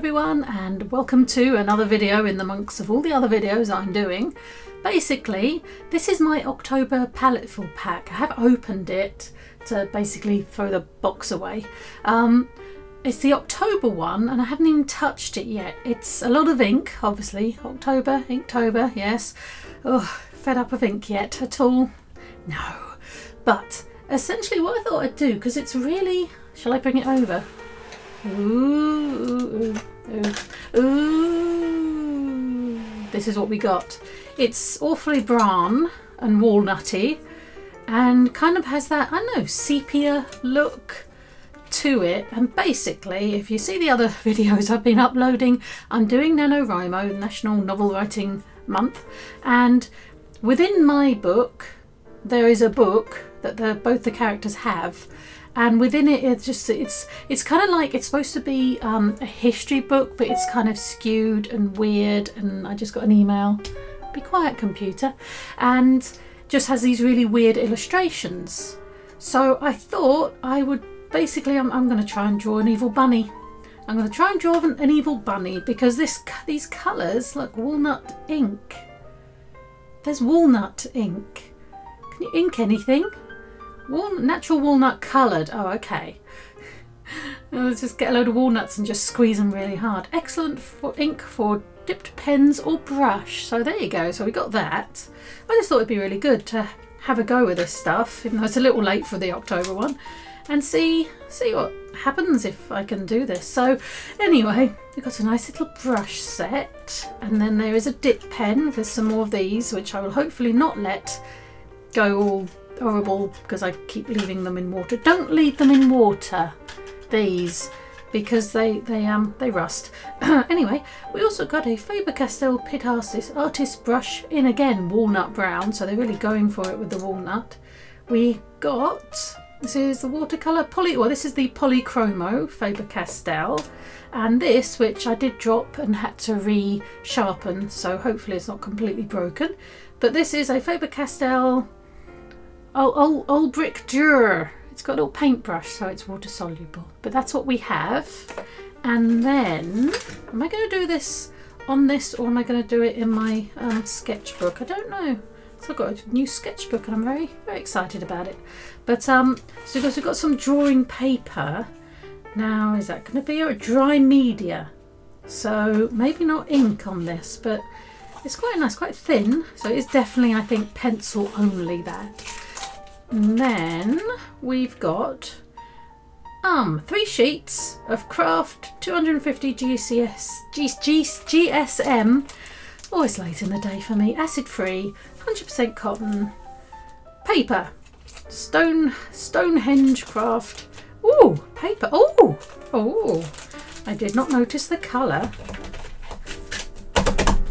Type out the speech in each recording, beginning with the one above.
everyone and welcome to another video in the monks of all the other videos I'm doing. Basically this is my October Paletteful pack. I have opened it to basically throw the box away. Um, it's the October one and I haven't even touched it yet. It's a lot of ink obviously. October, Inktober, yes. Fed up of ink yet at all? No. But essentially what I thought I'd do because it's really... Shall I bring it over? Ooh, ooh, ooh, This is what we got. It's awfully brown and walnutty and kind of has that, I don't know, sepia look to it. And basically, if you see the other videos I've been uploading, I'm doing NaNoWriMo, National Novel Writing Month, and within my book, there is a book that the, both the characters have and within it it's just it's it's kind of like it's supposed to be um, a history book but it's kind of skewed and weird and I just got an email. Be quiet computer. And just has these really weird illustrations. So I thought I would basically I'm, I'm going to try and draw an evil bunny. I'm going to try and draw an, an evil bunny because this these colours like walnut ink. There's walnut ink. Can you ink anything natural walnut coloured. Oh, okay. Let's just get a load of walnuts and just squeeze them really hard. Excellent for ink for dipped pens or brush. So there you go. So we got that. I just thought it'd be really good to have a go with this stuff, even though it's a little late for the October one, and see see what happens if I can do this. So anyway, we've got a nice little brush set, and then there is a dip pen with some more of these, which I will hopefully not let go all horrible because I keep leaving them in water. Don't leave them in water, these, because they they um they rust. anyway, we also got a Faber-Castell Pitt Artist, Artist brush in again walnut brown, so they're really going for it with the walnut. We got this is the watercolour poly. Well, this is the Polychromo Faber-Castell, and this, which I did drop and had to re-sharpen, so hopefully it's not completely broken. But this is a Faber-Castell Oh, old, old brick dur. It's got a little paintbrush, so it's water soluble. But that's what we have. And then, am I going to do this on this or am I going to do it in my um, sketchbook? I don't know. So I've got a new sketchbook and I'm very, very excited about it. But um, so because we've got some drawing paper. Now, is that going to be a dry media? So maybe not ink on this, but it's quite nice, quite thin. So it's definitely, I think, pencil only that. Then we've got um three sheets of craft 250 GCS G, G, GSM. Always late in the day for me. Acid free, 100% cotton, paper, stone Stonehenge Kraft. Ooh, paper. Oh, oh. I did not notice the colour.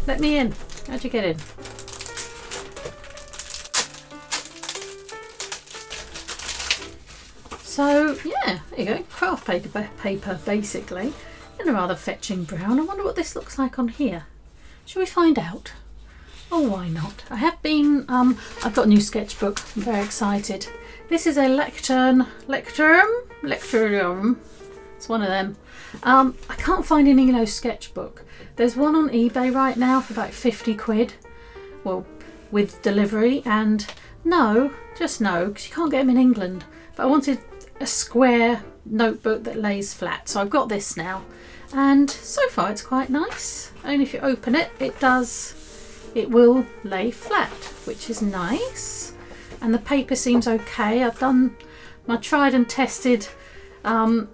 Let me in. How'd you get in? So yeah, there you go, craft paper, paper basically, in a rather fetching brown. I wonder what this looks like on here. Shall we find out? Oh, why not? I have been, um, I've got a new sketchbook. I'm very excited. This is a lectern, lectern, lectern. It's one of them. Um, I can't find an Elo sketchbook. There's one on eBay right now for about 50 quid. Well, with delivery and no, just no, because you can't get them in England. But I wanted a square notebook that lays flat. So I've got this now and so far it's quite nice. Only if you open it, it does, it will lay flat, which is nice. And the paper seems okay. I've done my tried and tested um,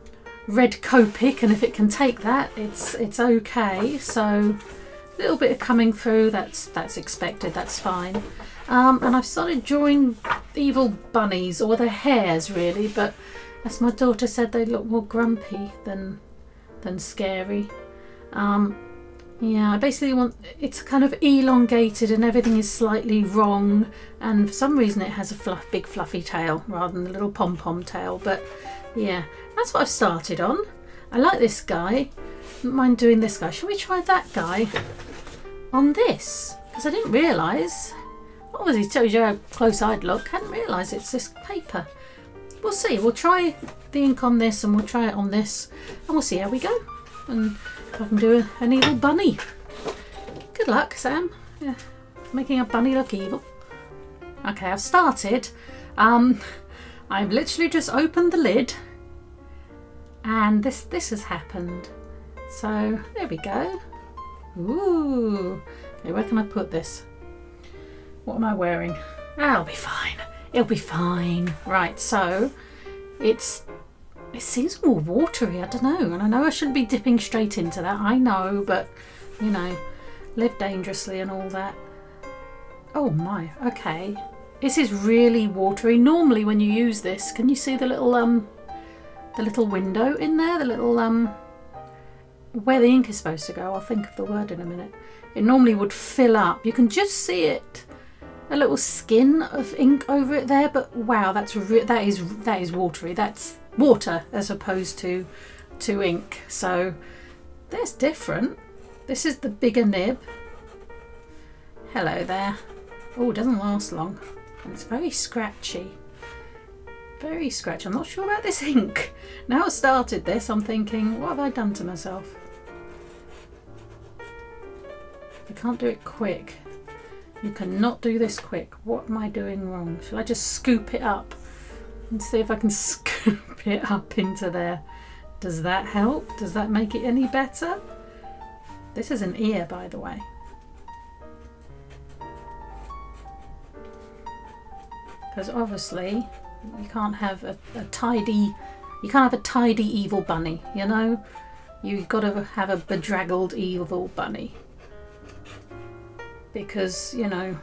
red Copic and if it can take that, it's it's okay. So a little bit of coming through, that's that's expected, that's fine. Um, and I've started drawing evil bunnies, or the hares really, but as my daughter said, they look more grumpy than than scary. Um, yeah, I basically want it's kind of elongated and everything is slightly wrong, and for some reason it has a fluff, big fluffy tail rather than a little pom pom tail. But yeah, that's what I've started on. I like this guy. Mind doing this guy. Shall we try that guy on this? Because I didn't realise. Obviously, tells you how close I'd look. Hadn't realised it's this paper. We'll see. We'll try the ink on this and we'll try it on this and we'll see how we go. and if I can do a, an evil bunny. Good luck, Sam. Yeah, making a bunny look evil. Okay, I've started. Um, I've literally just opened the lid and this this has happened. So there we go. Ooh. Okay, where can I put this? What am I wearing? I'll be fine. It'll be fine. Right, so it's it seems more watery, I don't know. And I know I shouldn't be dipping straight into that. I know, but you know, live dangerously and all that. Oh my, okay. This is really watery. Normally when you use this, can you see the little um the little window in there? The little um where the ink is supposed to go. I'll think of the word in a minute. It normally would fill up. You can just see it a little skin of ink over it there but wow that's that is that is watery. That's water as opposed to to ink. So that's different. This is the bigger nib. Hello there. Oh it doesn't last long. And it's very scratchy. Very scratchy. I'm not sure about this ink. Now I started this I'm thinking what have I done to myself? I can't do it quick you cannot do this quick. What am I doing wrong? Shall I just scoop it up and see if I can scoop it up into there? Does that help? Does that make it any better? This is an ear, by the way. Because obviously you can't have a, a tidy, you can't have a tidy evil bunny, you know? You've got to have a bedraggled evil bunny because, you know,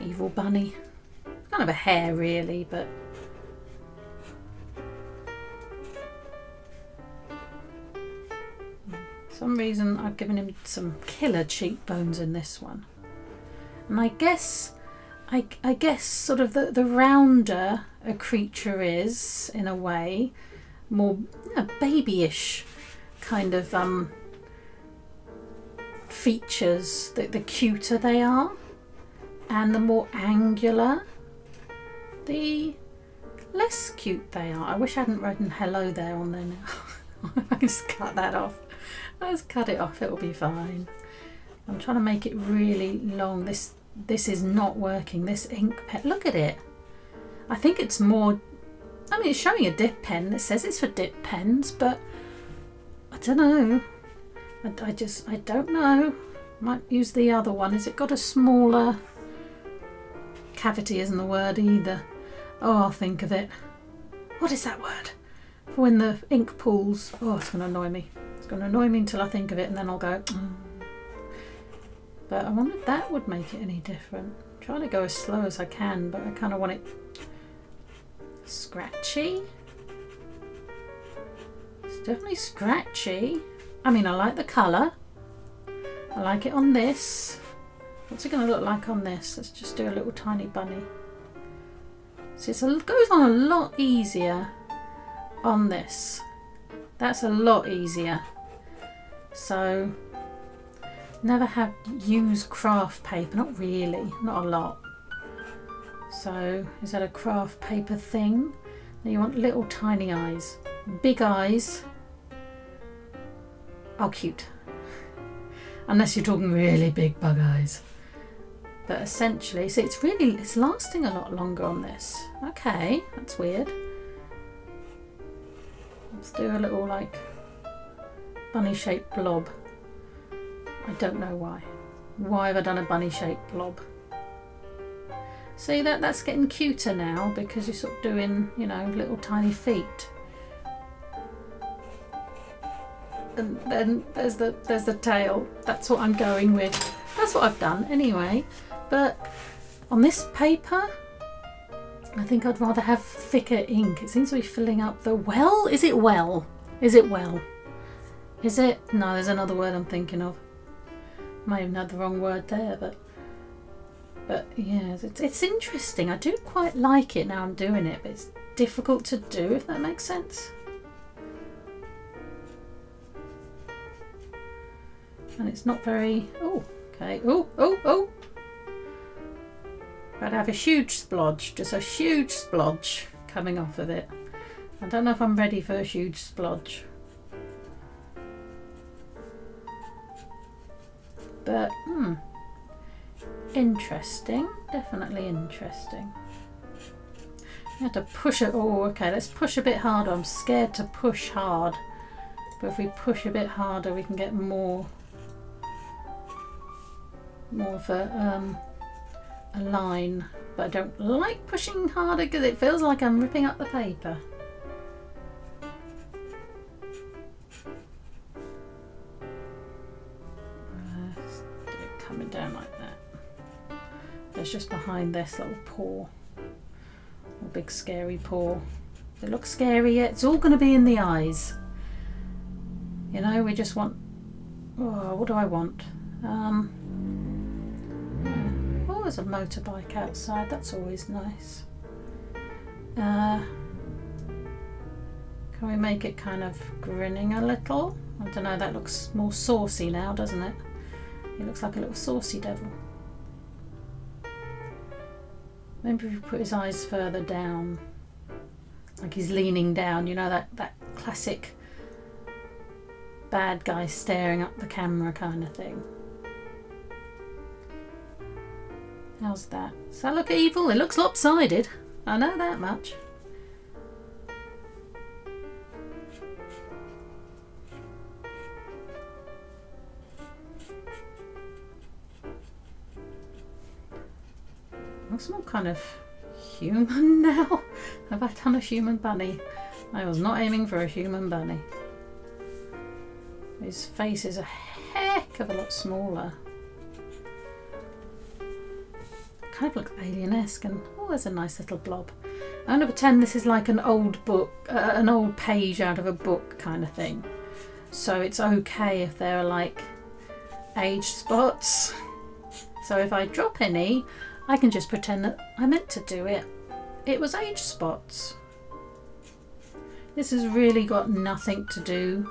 evil bunny. Kind of a hare really, but some reason I've given him some killer cheekbones in this one. And I guess I, I guess sort of the, the rounder a creature is in a way, more know, babyish kind of um features, the, the cuter they are, and the more angular, the less cute they are. I wish I hadn't written hello there on there now. I just cut that off. Let's cut it off, it'll be fine. I'm trying to make it really long. This this is not working. This ink pen, look at it. I think it's more, I mean, it's showing a dip pen. It says it's for dip pens, but I don't know. I, I just, I don't know. Might use the other one. Has it got a smaller cavity isn't the word either. Oh, I'll think of it. What is that word? For when the ink pools. Oh, it's going to annoy me. It's going to annoy me until I think of it and then I'll go, mm. But I wonder if that would make it any different. I'm trying to go as slow as I can, but I kind of want it scratchy. It's definitely scratchy. I mean, I like the colour. I like it on this. What's it going to look like on this? Let's just do a little tiny bunny. See, it goes on a lot easier on this. That's a lot easier. So, never have used craft paper. Not really, not a lot. So, is that a craft paper thing? Now you want little tiny eyes. Big eyes Oh, cute. Unless you're talking really big bug eyes. But essentially, so it's really, it's lasting a lot longer on this. Okay, that's weird. Let's do a little, like, bunny-shaped blob. I don't know why. Why have I done a bunny-shaped blob? See, that that's getting cuter now because you're sort of doing, you know, little tiny feet. And then there's the there's the tail. That's what I'm going with. That's what I've done anyway. But on this paper, I think I'd rather have thicker ink. It seems to be filling up the well. Is it well? Is it well? Is it? No, there's another word I'm thinking of. Might even had the wrong word there, but but yeah, it's, it's interesting. I do quite like it now I'm doing it, but it's difficult to do if that makes sense. and it's not very oh okay oh oh oh. I'd have a huge splodge just a huge splodge coming off of it. I don't know if I'm ready for a huge splodge. But hmm interesting definitely interesting. I have to push it oh okay let's push a bit harder. I'm scared to push hard but if we push a bit harder we can get more more of a, um, a line. But I don't like pushing harder because it feels like I'm ripping up the paper. coming down like that. It's just behind this little paw. A big scary paw. It looks scary yet. It's all going to be in the eyes. You know, we just want... Oh, what do I want? Um, there's a motorbike outside. That's always nice. Uh, can we make it kind of grinning a little? I don't know, that looks more saucy now, doesn't it? He looks like a little saucy devil. Maybe if we put his eyes further down, like he's leaning down, you know, that, that classic bad guy staring up the camera kind of thing. How's that? Does that look evil? It looks lopsided. I know that much. Looks more kind of human now. Have I done a human bunny? I was not aiming for a human bunny. His face is a heck of a lot smaller. Kind of looks alien-esque and oh there's a nice little blob. I'm going to pretend this is like an old book, uh, an old page out of a book kind of thing. So it's okay if there are like age spots. So if I drop any, I can just pretend that I meant to do it. It was age spots. This has really got nothing to do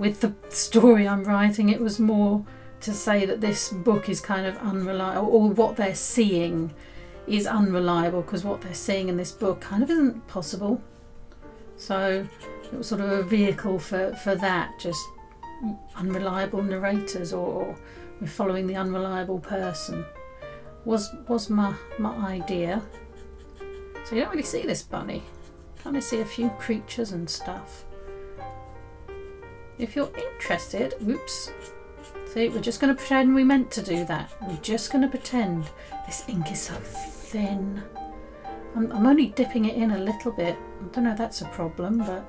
with the story I'm writing. It was more to say that this book is kind of unreliable, or what they're seeing is unreliable because what they're seeing in this book kind of isn't possible. So it was sort of a vehicle for, for that, just unreliable narrators or we're following the unreliable person was was my my idea. So you don't really see this bunny. Kind of see a few creatures and stuff. If you're interested, whoops. See, we're just going to pretend we meant to do that. We're just going to pretend. This ink is so thin. I'm, I'm only dipping it in a little bit. I don't know if that's a problem, but...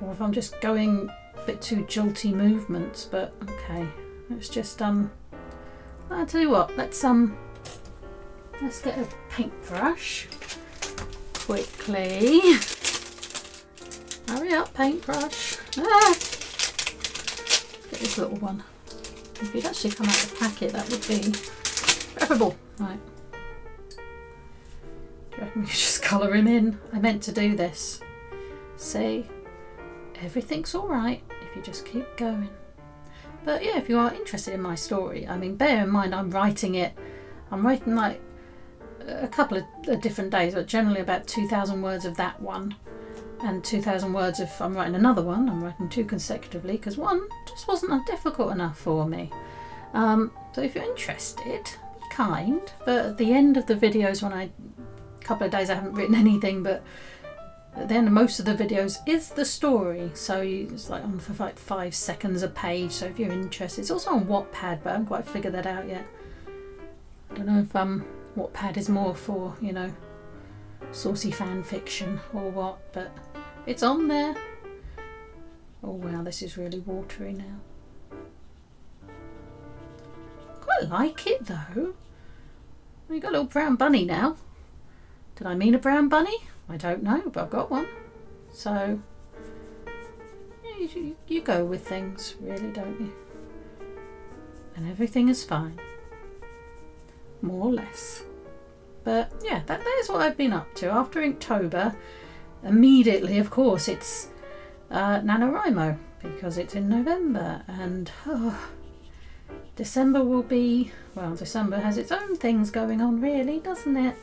Or if I'm just going a bit too jolty movements, but okay. Let's just um I'll tell you what, let's um let's get a paintbrush quickly. Hurry up, paintbrush. Ah! This little one. If you'd actually come out of the packet, that would be preferable. Right. Do you reckon we just colour him in? I meant to do this. See? Everything's alright if you just keep going. But yeah, if you are interested in my story, I mean, bear in mind I'm writing it, I'm writing like a couple of different days, but generally about 2,000 words of that one and 2,000 words if I'm writing another one. I'm writing two consecutively because one just wasn't difficult enough for me. Um, so if you're interested, be kind. But at the end of the videos, when I, a couple of days I haven't written anything, but at the end of most of the videos is the story. So it's like on for like five seconds a page. So if you're interested, it's also on Wattpad, but I haven't quite figured that out yet. I don't know if um Wattpad is more for you know saucy fan fiction or what, but it's on there. Oh wow, this is really watery now. Quite like it though. We got a little brown bunny now. Did I mean a brown bunny? I don't know, but I've got one. So, yeah, you, you go with things, really, don't you? And everything is fine. More or less. But yeah, that, that is what I've been up to. After Inktober, immediately, of course, it's uh, NaNoWriMo because it's in November and oh, December will be, well, December has its own things going on, really, doesn't it?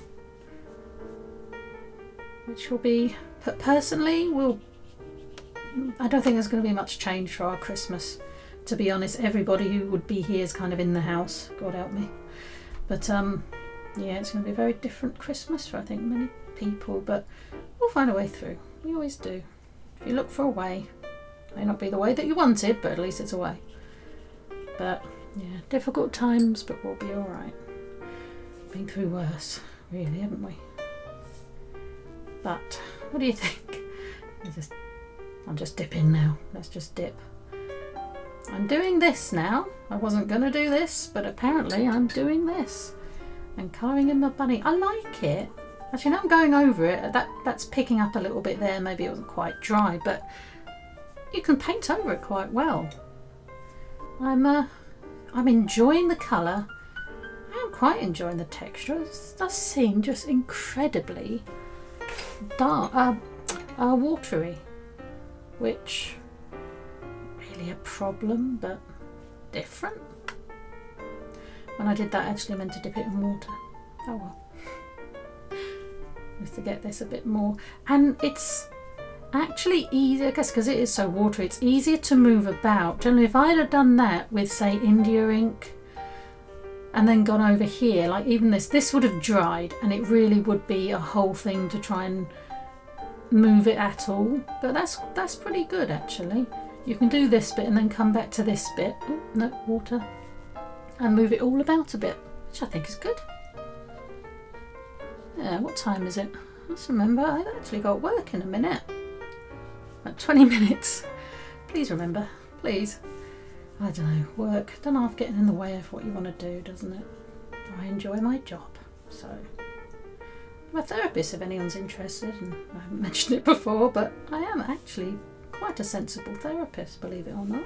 which will be personally will I don't think there's going to be much change for our Christmas to be honest, everybody who would be here is kind of in the house. God help me. But um, yeah, it's going to be a very different Christmas for I think many people. But we'll find a way through. We always do. If you look for a way, may not be the way that you wanted, but at least it's a way. But yeah, difficult times, but we'll be all right. Been through worse, really, haven't we? But what do you think? I just, I'll just dip in now. Let's just dip. I'm doing this now. I wasn't going to do this, but apparently I'm doing this. And colouring in my bunny. I like it. Actually, now I'm going over it. That That's picking up a little bit there. Maybe it wasn't quite dry, but you can paint over it quite well. I'm, uh, I'm enjoying the colour. I am quite enjoying the texture. It does seem just incredibly dark, uh, uh, watery, which really a problem, but different. When I did that, I actually meant to dip it in water. Oh well. Just to get this a bit more, and it's actually easier, I guess, because it is so watery. It's easier to move about. Generally, if I'd have done that with, say, India ink, and then gone over here, like even this, this would have dried, and it really would be a whole thing to try and move it at all. But that's that's pretty good actually. You can do this bit and then come back to this bit. No, water. And move it all about a bit, which I think is good. Yeah, what time is it? Let's remember, I've actually got work in a minute. About 20 minutes. Please remember, please. I don't know, work don't half getting in the way of what you want to do, doesn't it? I enjoy my job, so. I'm a therapist if anyone's interested, and I haven't mentioned it before, but I am actually quite a sensible therapist, believe it or not,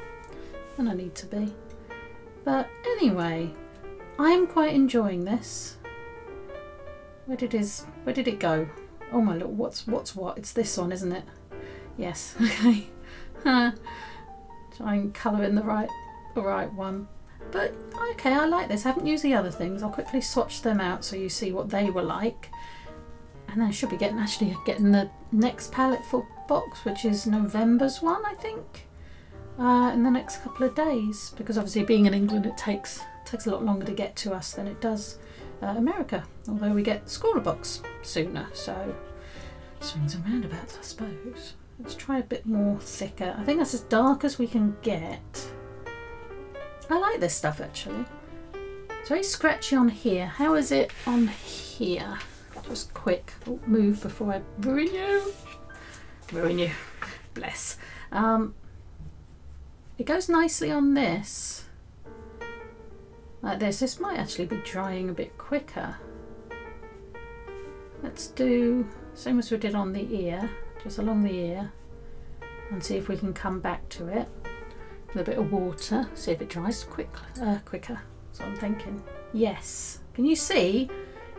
and I need to be. But anyway, I am quite enjoying this. Where did his where did it go? Oh my little what's what's what? It's this one, isn't it? Yes, okay. Try and colour in the right the right one. But okay, I like this. I haven't used the other things. I'll quickly swatch them out so you see what they were like. And I should be getting actually getting the next Paletteful box, which is November's one, I think, uh, in the next couple of days. Because obviously, being in England, it takes takes a lot longer to get to us than it does uh, America. Although we get Scrawlr box sooner, so swings and roundabouts, I suppose. Let's try a bit more thicker. I think that's as dark as we can get. I like this stuff actually. It's very scratchy on here. How is it on here? Just quick oh, move before I ruin you ruin you. Bless. Um, it goes nicely on this. Like this. This might actually be drying a bit quicker. Let's do same as we did on the ear, just along the ear, and see if we can come back to it with a bit of water. See if it dries quick, uh, quicker. What I'm thinking. Yes. Can you see?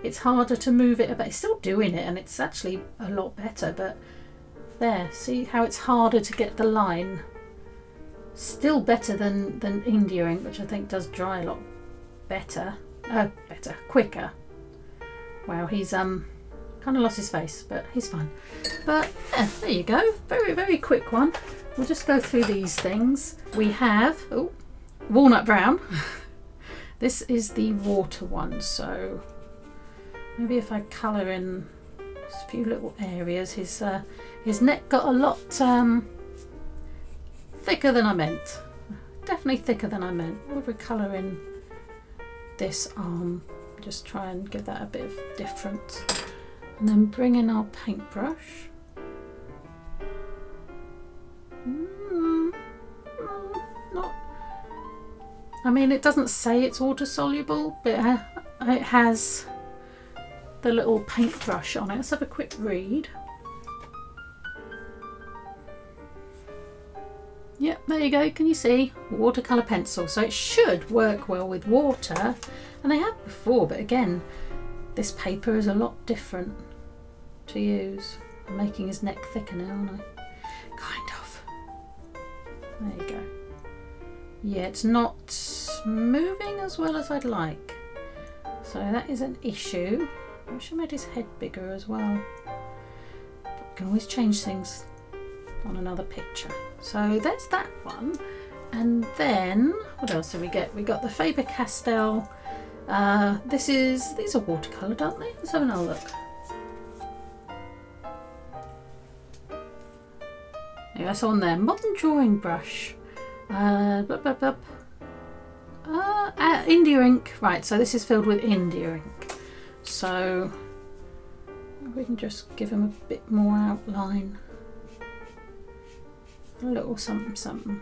It's harder to move it, but it's still doing it, and it's actually a lot better. But there, see how it's harder to get the line. Still better than, than India ink, which I think does dry a lot better. Uh, better, quicker. Wow, he's um kind of lost his face, but he's fine. But yeah, there you go. Very, very quick one. We'll just go through these things. We have oh, walnut brown. this is the water one, so maybe if I colour in a few little areas, his uh, his neck got a lot um, thicker than I meant. Definitely thicker than I meant. We'll recolour in this arm. Just try and give that a bit of difference. And then bring in our paintbrush. Mm, not. I mean, it doesn't say it's water soluble, but it has the little paintbrush on it. Let's have a quick read. Yep, there you go. Can you see? Watercolour pencil. So it should work well with water. And they have before, but again, this paper is a lot different to use. I'm making his neck thicker now, aren't I? Kind of. There you go. Yeah, it's not moving as well as I'd like. So that is an issue. I wish I made his head bigger as well. But we can always change things on another picture. So there's that one. And then, what else did we get? We got the Faber-Castell. Uh, this is, these are watercoloured, aren't they? Let's have another look. Yeah, that's on there. Modern drawing brush. Uh, blah, blah, blah. Uh, uh, India ink. Right, so this is filled with India ink. So we can just give him a bit more outline. A little something something.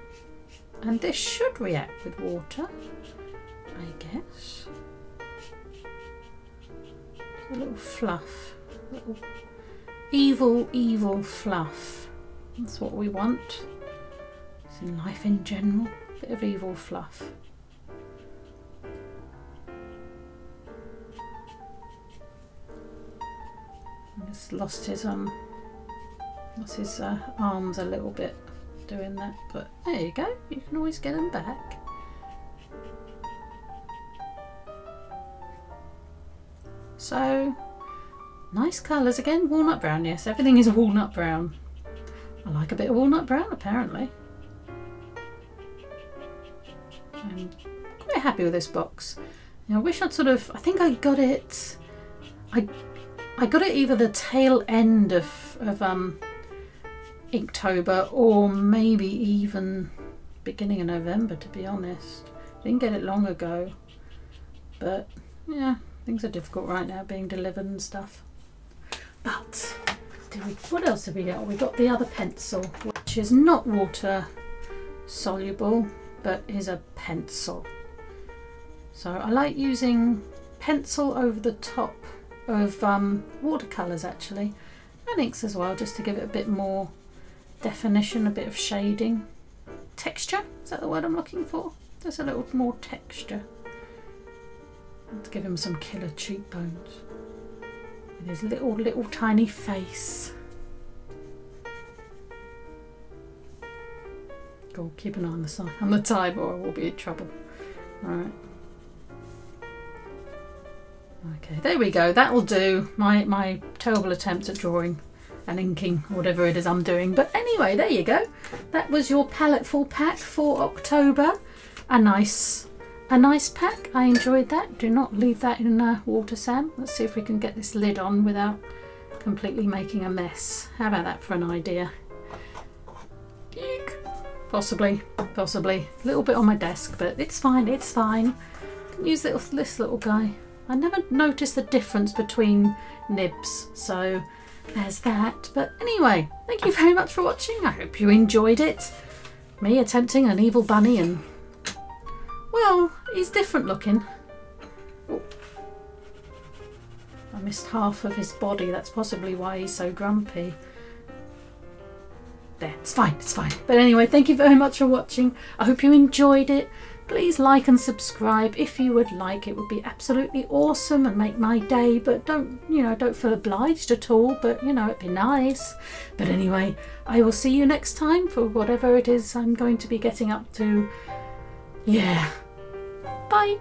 And this should react with water, I guess. A little fluff. A little evil, evil fluff. That's what we want. It's in life in general. A bit of evil fluff. He's lost his um lost his uh, arms a little bit doing that, but there you go. You can always get them back. So nice colours again. Walnut brown, yes. Everything is a walnut brown. I like a bit of walnut brown apparently. I'm quite happy with this box. I wish I'd sort of, I think I got it, I I got it either the tail end of, of um, Inktober or maybe even beginning of November to be honest. Didn't get it long ago. But yeah, things are difficult right now being delivered and stuff. But we, what else have we got? We got the other pencil, which is not water soluble, but is a pencil. So I like using pencil over the top of um, watercolours actually and inks as well just to give it a bit more definition, a bit of shading. Texture, is that the word I'm looking for? There's a little more texture. Let's give him some killer cheekbones. His little, little tiny face. Go keep an eye on the side on the time or we'll be in trouble. Alright. Okay, there we go. That'll do. My my terrible attempt at drawing and inking, whatever it is I'm doing. But anyway, there you go. That was your Paletteful pack for October. A nice, a nice pack. I enjoyed that. Do not leave that in uh, water, Sam. Let's see if we can get this lid on without completely making a mess. How about that for an idea? Eek. Possibly, possibly. A little bit on my desk, but it's fine. It's fine. Can use little, this little guy. I never noticed the difference between nibs, so there's that. But anyway, thank you very much for watching. I hope you enjoyed it. Me attempting an evil bunny and... Well, he's different looking. Oh. I missed half of his body. That's possibly why he's so grumpy. There, it's fine, it's fine. But anyway, thank you very much for watching. I hope you enjoyed it please like and subscribe if you would like. It would be absolutely awesome and make my day but don't you know don't feel obliged at all but you know it'd be nice. But anyway I will see you next time for whatever it is I'm going to be getting up to. Yeah. Bye